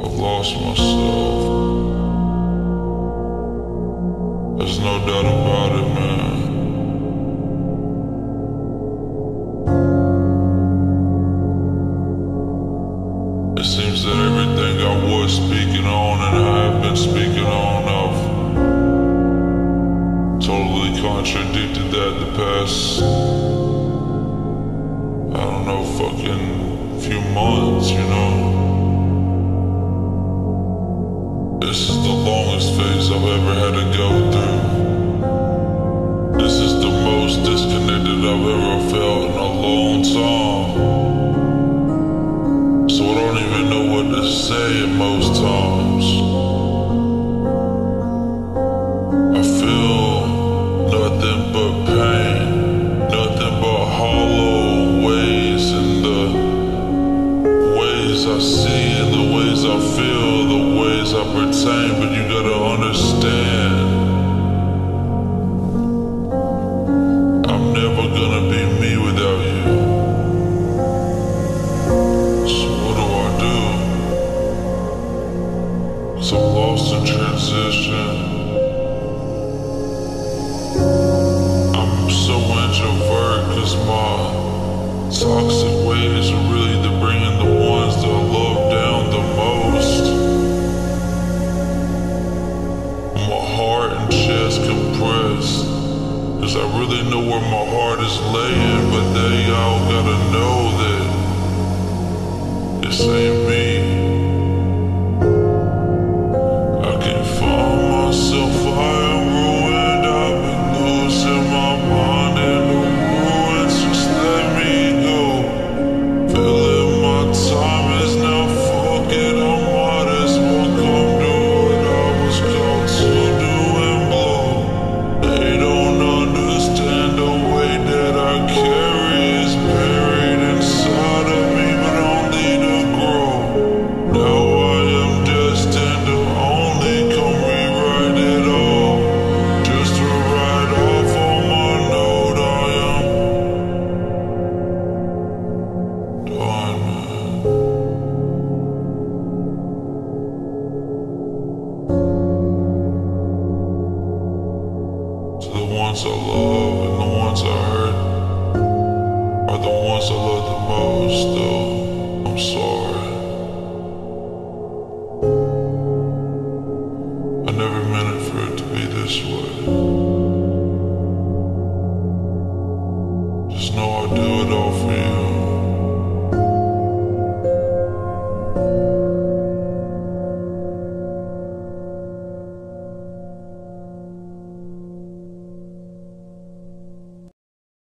lost myself. There's no doubt about it, man. It seems that everything I was speaking on and I have been speaking on of totally contradicted that the past, I don't know, fucking few months, you know. Ever had to go through. This is the most disconnected I've ever felt in a long time. So I don't even know what to say I pertain, but you gotta understand. I'm never gonna be me without you. So what do I do? Cause I'm lost in transition. I'm so introvert cause my toxic ways are really the bringing the ones that Cause I really know where my heart is laying, but they all gotta know that this ain't ones I love and the ones I hurt